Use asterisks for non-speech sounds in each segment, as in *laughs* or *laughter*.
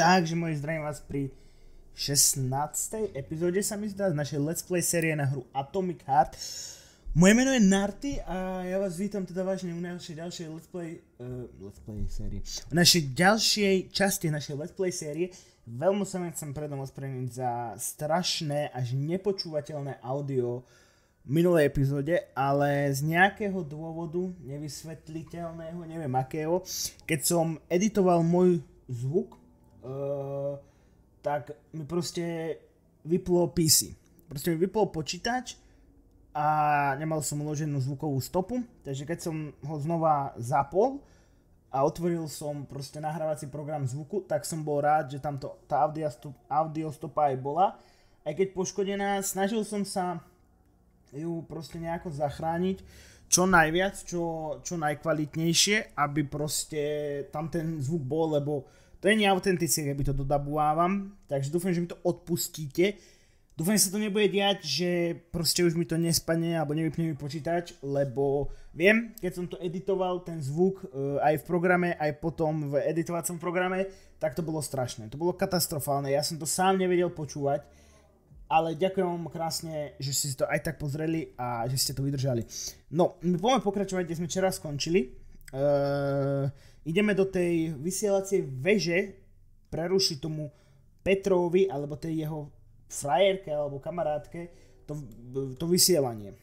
Takže moji zdravím vás pri 16. epizóde sa mi zdá z našej Let's Play série na hru Atomic Heart. Moje meno je Narty a ja vás vítam teda vážne u našej ďalšej Let's Play, uh, Let's Play série. U našej ďalšej časti našej Let's Play série. Veľmi sa vám chcem predom ospravedlniť za strašné až nepočúvateľné audio minulej epizóde, ale z nejakého dôvodu nevysvetliteľného, neviem akého, keď som editoval môj zvuk, uh, tak mi proste vyplo PC. Proste mi vyplo počítač a nemal som uloženú zvukovú stopu, takže keď som ho znova zapol a otvoril som proste nahrávací program zvuku, tak som bol rád, že tam to, tá audio stopa aj bola. Aj keď poškodená, snažil som sa ju proste nejako zachrániť čo najviac, čo, čo najkvalitnejšie, aby proste tam ten zvuk bol, lebo to je neautentické, keby to dodabovávam, takže dúfam, že mi to odpustíte. Dúfam, že sa to nebude diať, že proste už mi to nespadne alebo nevypne mi počítač, lebo viem, keď som to editoval, ten zvuk uh, aj v programe, aj potom v editovacom programe, tak to bolo strašné. To bolo katastrofálne, ja som to sám nevedel počúvať ale ďakujem vám krásne, že ste si to aj tak pozreli a že ste to vydržali. No, my poďme pokračovať, kde sme včera skončili. Uh, ideme do tej vysielacej veže prerušiť tomu Petrovi alebo tej jeho frajerke alebo kamarátke to, to vysielanie.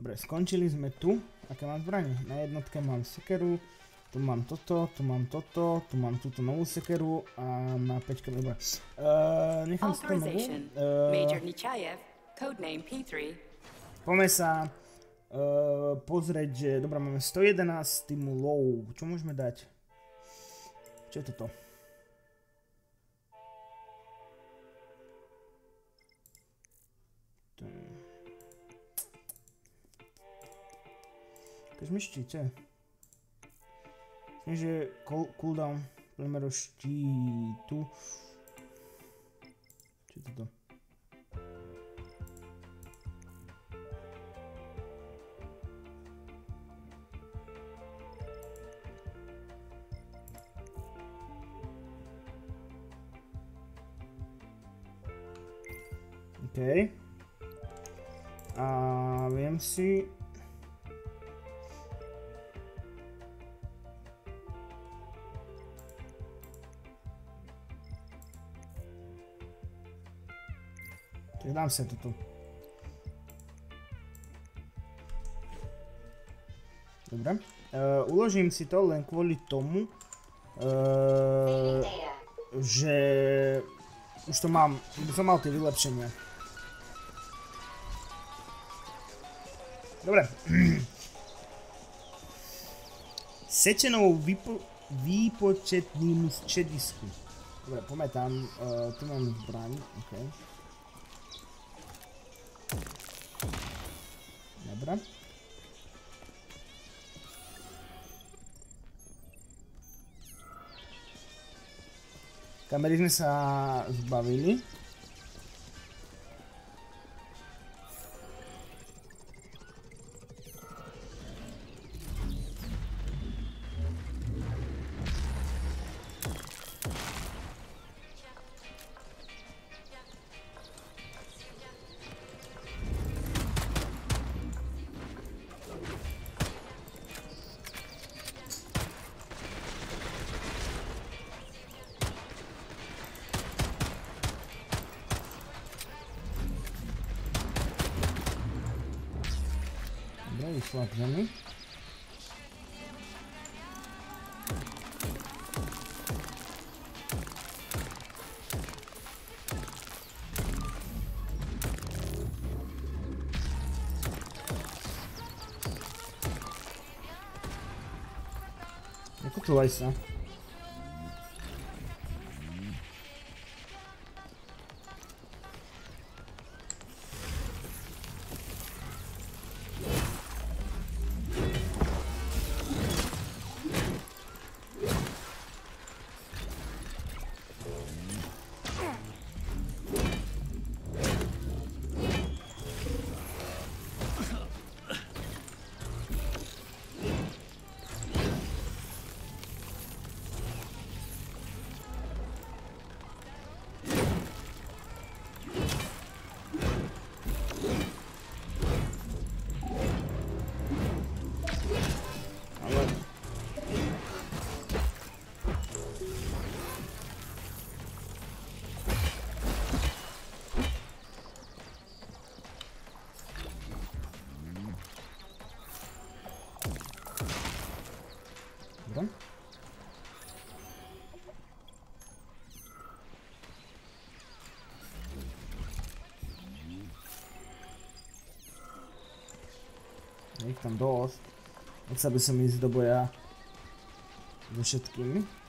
Dobre, skončili sme tu. Aké mám zbranie? Na jednotke mám sekeru, tu mám toto, tu mám toto, tu mám túto novú sekeru a na 5 dobre. Uh, nechám si to novú. Uh, Major Nichayev, codename P3. Poďme sa uh, pozrieť, že dobrá, máme 111 stimulov. Čo môžeme dať? Čo je toto? Keď myštíte? Myslím, že cooldown priemeru štítu. Čo je toto? OK. A viem si Tak dám sa toto. Dobre. Uh, uložím si to len kvôli tomu, uh, že už to mám, som mal tie vylepšenia. Добре. Сечено ви, ви почетни мусче диско. Добре, пометам. Uh, tu mam broń, okej. Okay. Dobra. Kameryzmy sa zbawili. Quanto vai ser? Tam dosť. Chcel by som ísť do boja so všetkými.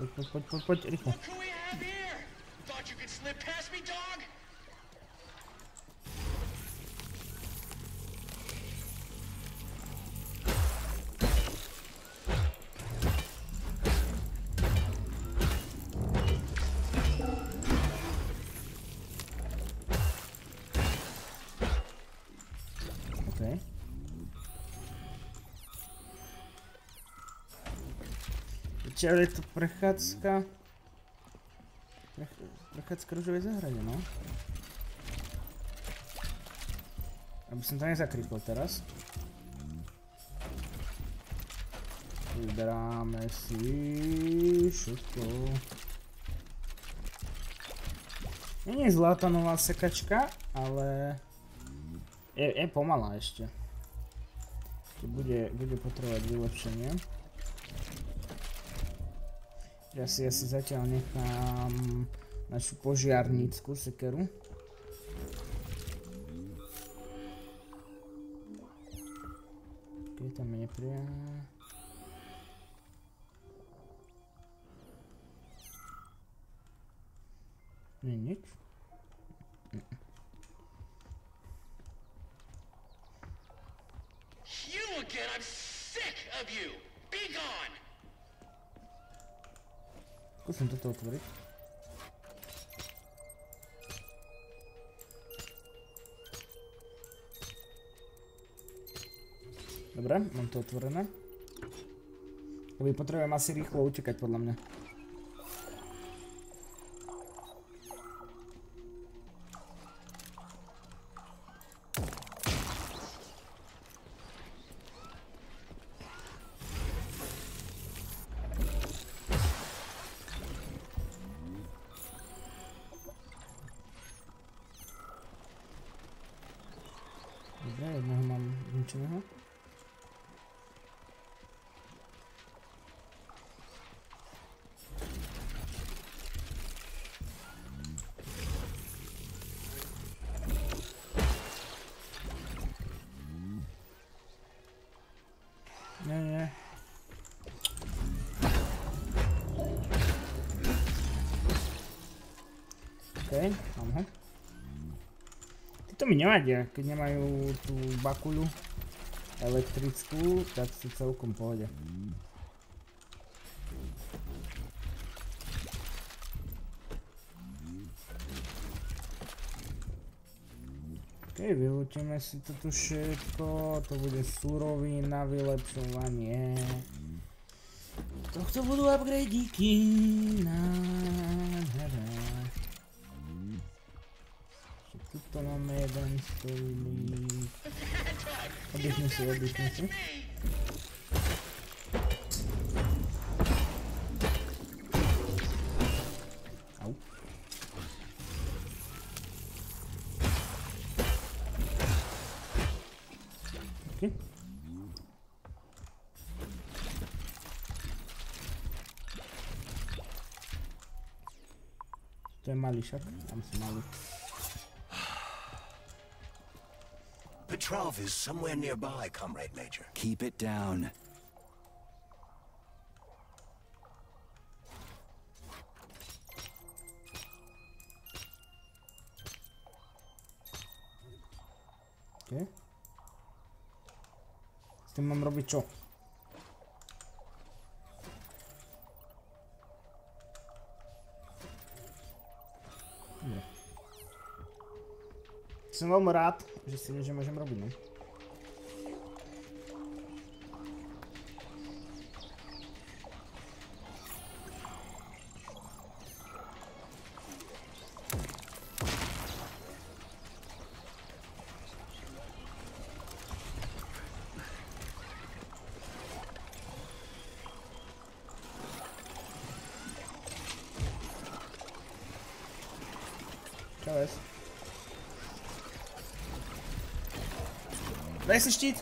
What can we have here? Thought you could slip past me, dog? Okay. Je to prechádzka... Prech, prechádzka rúžovej zahrade, no. Aby som to nezakríkol teraz. Vyberáme si všetko. Nie je zlá tá nová sekačka, ale je, je pomalá. Ešte bude, bude potrebovať vylepšenie. Ja si, ja si zatiaľ nechám našu požiarnícku sekeru. Keď tam je neprijá... Nie, nič. You again! I'm sick of you! Be gone! Skúsim toto otvoriť. Dobre, mám to otvorené. Lebo potrebujem asi rýchlo utekať podľa mňa. Mám ho. Títo mi nevadia, keď nemajú tú bakuľu elektrickú, tak sú celkom pohode. Ok, vylúčime si to tu všetko, to bude surový na vylepšovanie. Tohto budú upgradeíky, nádhera. Tudo tá uma merda nisso ali. A defensa, a defensa. Au. Ok. É to je. Petrov is somewhere nearby, Comrade Major. Keep it down. Ok. S tým mám robiť čo? Som rád, že si niečo môžem robiť, no. Čo je? Дай сештить.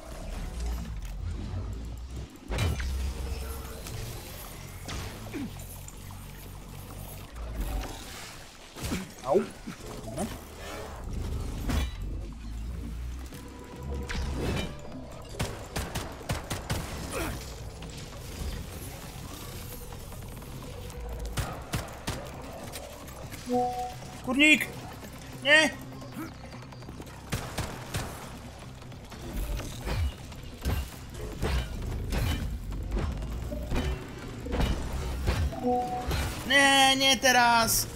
Nie, nie teraz!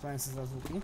Francis Azuki.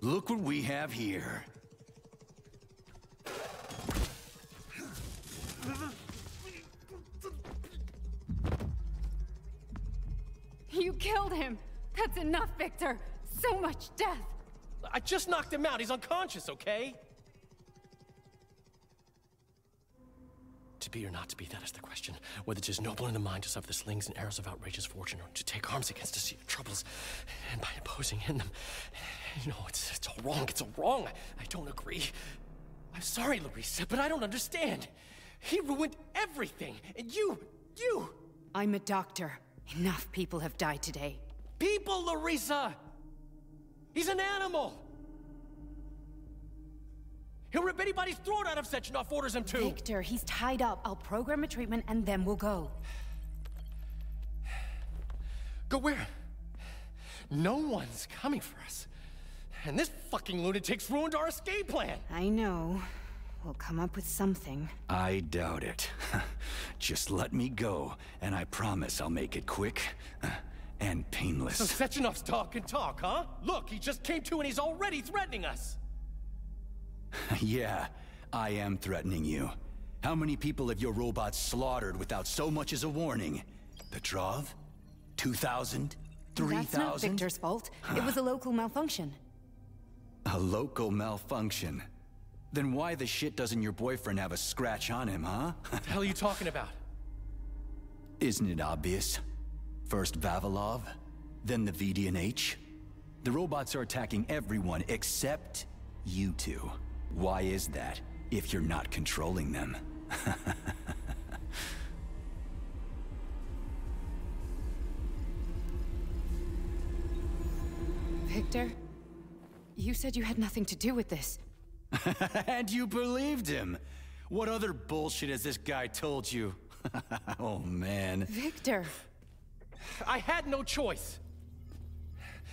Look what we have here. You killed him! That's enough, Victor! So much death! I just knocked him out. He's unconscious, okay? To be or not to be, that is the question. Whether 'tis noble in the mind to suffer the slings and arrows of outrageous fortune, or to take arms against the sea of troubles, and by imposing in them. You know, it's, it's all wrong. It's all wrong. I, I don't agree. I'm sorry, Larissa, but I don't understand. He ruined everything. And you, you, I'm a doctor. Enough people have died today. people, Larissa! He's an animal! He'll rip anybody's throat out if Sechenov orders him to! Victor, he's tied up. I'll program a treatment and then we'll go. Go where? No one's coming for us. And this fucking lunatic's ruined our escape plan! I know. We'll come up with something. I doubt it. *laughs* Just let me go, and I promise I'll make it quick uh, and So painless. Sechenov's talk and talk, huh? Look, he just came to and he's already threatening us! *laughs* yeah, I am threatening you. How many people have your robots slaughtered without so much as a warning? Petrov? 2,000? That's not 3,000? Victor's fault. It was a *laughs* local malfunction. A local malfunction. Then why the shit doesn't your boyfriend have a scratch on him, huh? What the hell are you talking about? *laughs* Isn't it obvious? First Vavilov, then the VDNH. The robots are attacking everyone except you two. Why is that, if you're not controlling them? *laughs* Victor, you said you had nothing to do with this. *laughs* and you believed him. What other bullshit has this guy told you? *laughs* oh, man. Victor, I had no choice.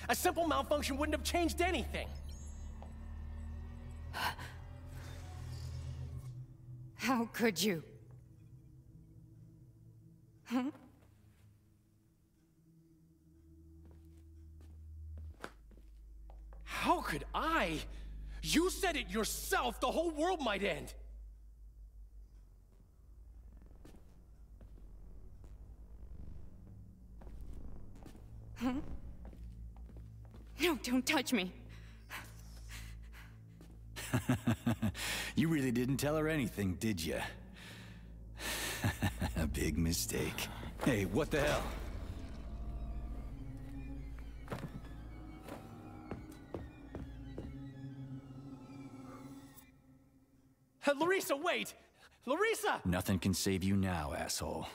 A simple malfunction wouldn't have changed anything. how could you? Huh? How could I? You said it yourself. The whole world might end. Huh? No, don't touch me. *laughs* You really didn't tell her anything, did you? *laughs* A big mistake. Hey, what the hell? Larissa, wait! Larissa! Nothing can save you now, asshole.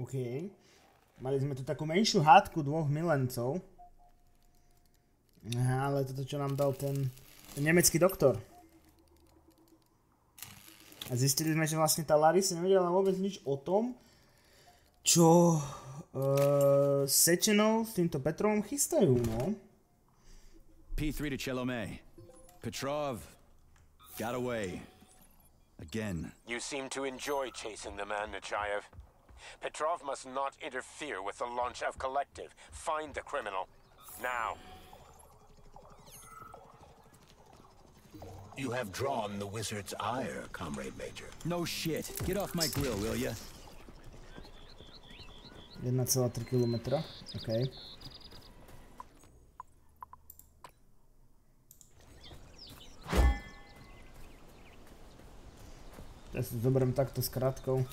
OK. Mali sme tu takú menšiu hádku dvoch milencov. Aha, ale toto čo nám dal ten, ten nemecký doktor. A zistili sme, že vlastne tá Larisa nevedela vôbec nič o tom, čo uh, Sečenov s týmto Petrovom chystajú, no. P3 to Chelomey. Petrov got away. Again. You seem to enjoy chasing the man, Nechayev. Petrov must not interfere with the launch of Collective. Find the criminal. Now. You have drawn the wizard's ire, Comrade Major. No shit. Get off my grill, will ya? 1,3 km. OK. Ja si zoberiem takto s krátkou.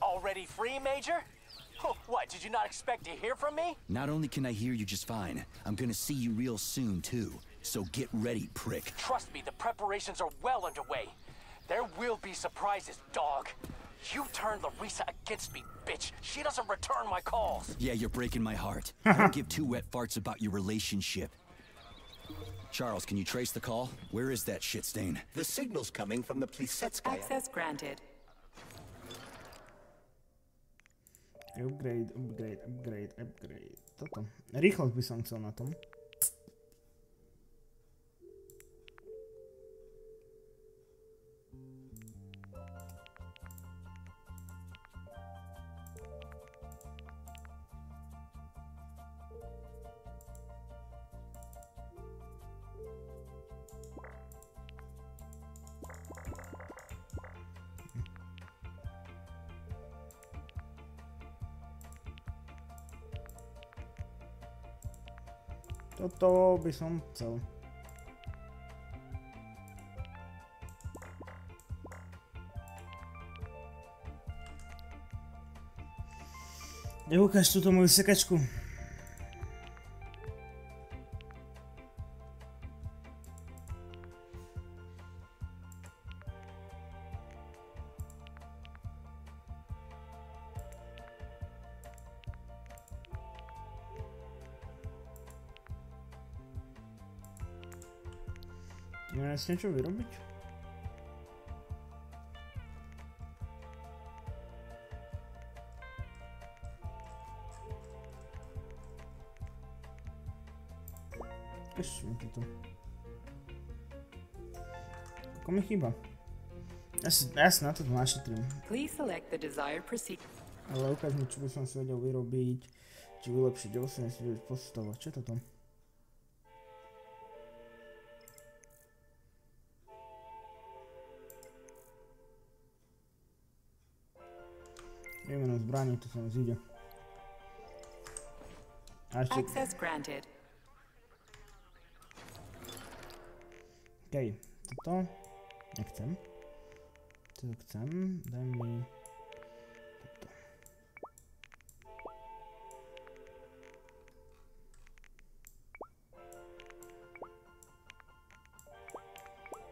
Already free, Major? Oh, what, did you not expect to hear from me? Not only can I hear you just fine, I'm gonna see you real soon, too. So get ready, prick. Trust me, the preparations are well underway. There will be surprises, dog. You turned Larissa against me, bitch. She doesn't return my calls. Yeah, you're breaking my heart. *laughs* I don't give two wet farts about your relationship. Charles, can you trace the call? Where is that shit stain? The signal's coming from the Plisetskaya. Access granted. Upgrade, upgrade, upgrade, upgrade. Toto. Rýchlosť by som chcel na tom. Toto by som chcel. Neukáž túto moju sekačku. Üstüne çeviriyorum hiç. Tu. Tylko mi chyba. S, S na to 12 trim. Ale ukáž mi, čo by som si vedel vyrobiť, či vylepšiť 89 postava. Čo je to tam? branito sencillo. Así. Access granted. Ok, to to. Jak chcę. To chcę. Daj mi... To, to.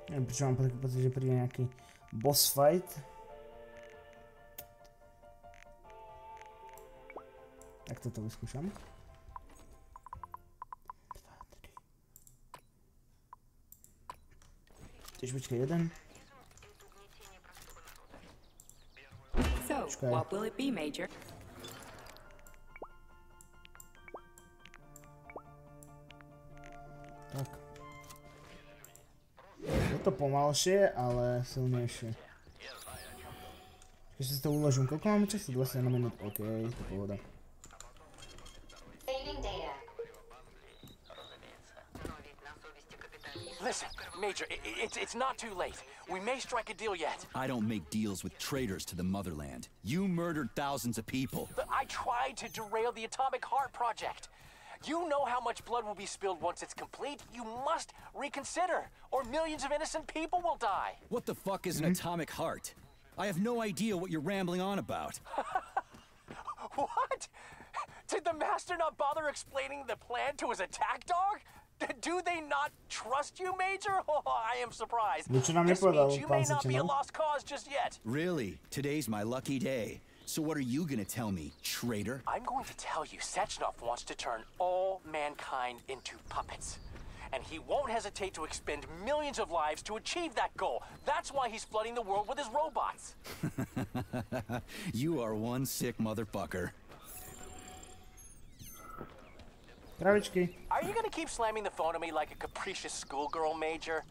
Nie wiem, czy mam takie podejście, podjęcie jaki boss fight. Tak toto vyskúšam. Tiež počkaj, jeden. So, Počkaj. what will it be, Major? Tak. Je to pomalšie, ale silnejšie. Ešte si to uložím. Koľko máme času? 21 minút. OK, to pohoda. Listen, Major, i i- it's, it's not too late. We may strike a deal yet. I don't make deals with traitors to the motherland. You murdered thousands of people. But I tried to derail the Atomic Heart Project. You know how much blood will be spilled once it's complete. You must reconsider, or millions of innocent people will die. What the fuck is an hmm? atomic heart? I have no idea what you're rambling on about. *laughs* What? Did the Master not bother explaining the plan to his attack dog? D- *laughs* Do they not trust you, Major? Oh, *laughs* I am surprised. This means you may not be a lost cause just yet. Really? Today's my lucky day. So what are you gonna tell me, traitor? I'm going to tell you, Sechenov wants to turn all mankind into puppets. And he won't hesitate to expend millions of lives to achieve that goal. That's why he's flooding the world with his robots. *laughs* You are one sick motherfucker. Kravičky. Are you gonna keep slamming the phone at me like a capricious schoolgirl, Major?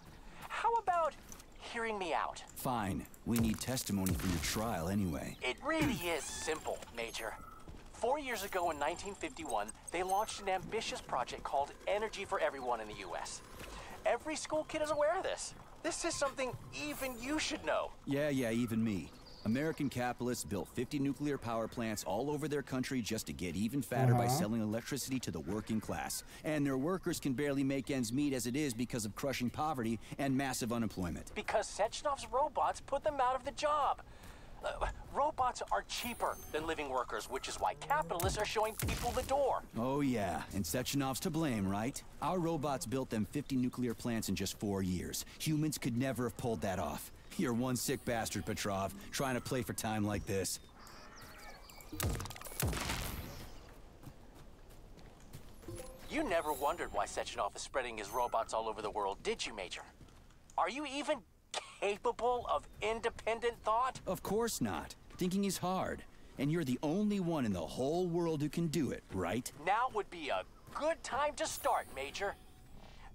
How about hearing me out? Fine. We need testimony for your trial anyway. It really is simple, Major. Four years ago in 1951, they launched an ambitious project called Energy for Everyone in the U.S. Every school kid is aware of this. This is something even you should know. Yeah, yeah, even me. American capitalists built 50 nuclear power plants all over their country just to get even fatter by Uh-huh. selling electricity to the working class. And their workers can barely make ends meet as it is because of crushing poverty and massive unemployment. Because Sechenov's robots put them out of the job. Uh, robots are cheaper than living workers, which is why capitalists are showing people the door. Oh, yeah, and Sechenov's to blame, right? Our robots built them 50 nuclear plants in just four years. Humans could never have pulled that off. You're one sick bastard, Petrov, trying to play for time like this. You never wondered why Sechenov is spreading his robots all over the world, did you, Major? Are you even capable of independent thought? Of course not. Thinking is hard. And you're the only one in the whole world who can do it, right? Now would be a good time to start, Major.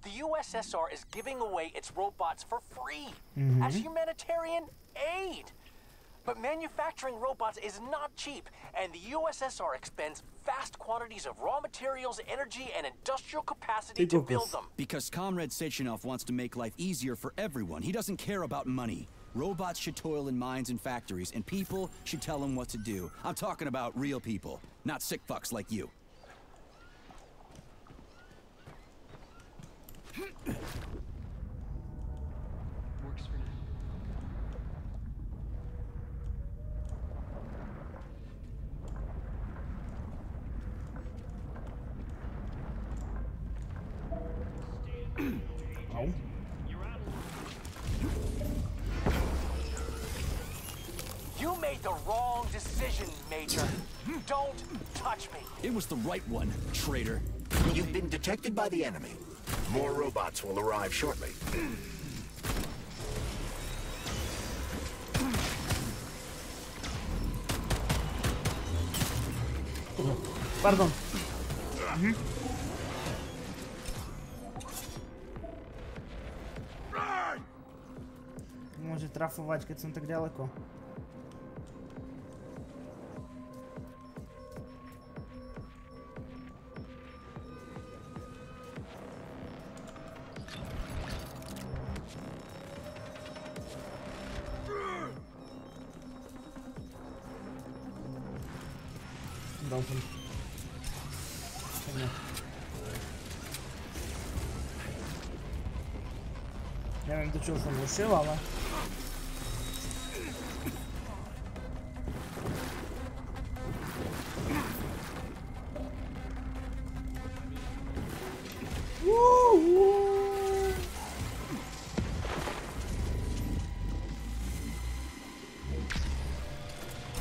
The USSR is giving away its robots for free mm-hmm. as humanitarian aid. But manufacturing robots is not cheap, and the USSR expends vast quantities of raw materials, energy, and industrial capacity to build them. Because Comrade Sechenov wants to make life easier for everyone. He doesn't care about money. Robots should toil in mines and factories, and people should tell them what to do. I'm talking about real people, not sick fucks like you. Au. You made the wrong decision, Major. Don't touch me. It was the right one, traitor. You've been detected by the enemy. More robots will arrive shortly. Pardon. Hmm. Môže trafovať, keď som tak ďaleko. Dal som. Tak ne. Neviem, do čoho som ušiel, ale...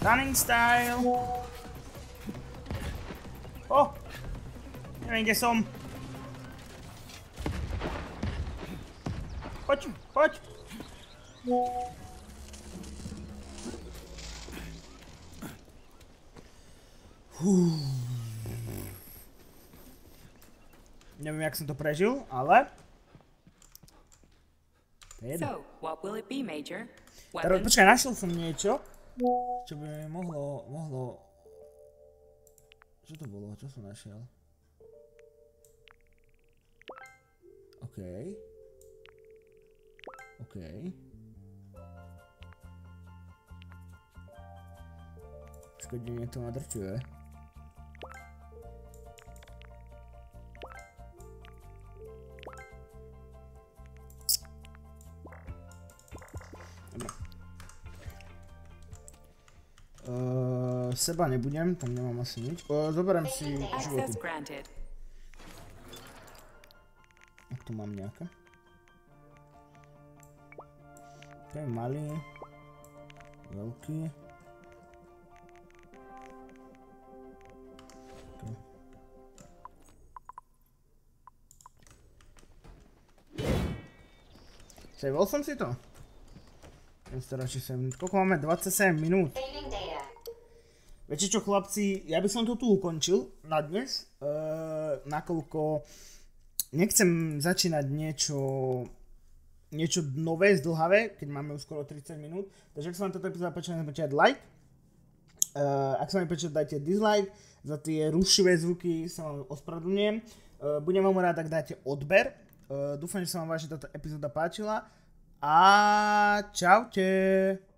Running style. Kde som. Poď, poď. Neviem, jak som to prežil, ale... So, what will it be, Major? Weapons? počkaj, našiel som niečo, čo by mi mohlo, mohlo... Čo to bolo? Čo som našiel? OK. Okay. Okej. Okay. Szkodzenie to nadroczyłe. Seba nebudem, tam nemám asi nic. O, zoberem si životu. Access granted. Ak tu mám nejaké. To je malý. Veľký. Tu. Saveol som si to? To radšej savenúť. Koľko máme? 27 minút. Viete čo chlapci, ja by som to tu ukončil na dnes, uh, nakoľko nechcem začínať niečo niečo nové, zdlhavé, keď máme už skoro 30 minút. Takže ak sa vám toto epizóda páčila, nezabudnite dať like. Uh, ak sa vám páčilo, dajte dislike. Za tie rušivé zvuky sa vám ospravedlňujem. Uh, budem vám rád, ak dáte odber. Uh, dúfam, že sa vám vážne táto epizóda páčila. A čaute.